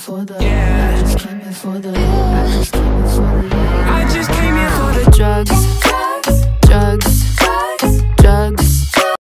for the. Yeah. I just came here for the. I just came